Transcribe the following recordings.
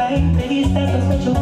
una entrevista con su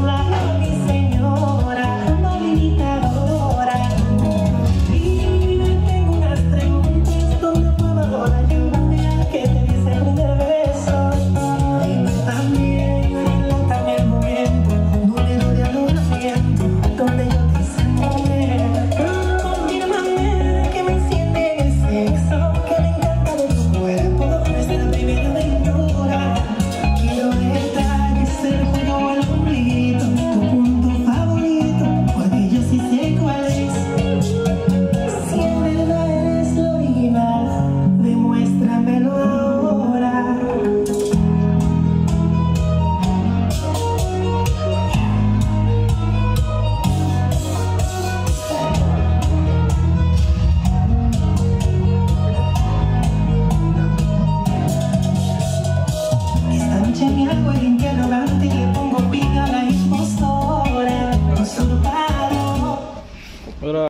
how I can get around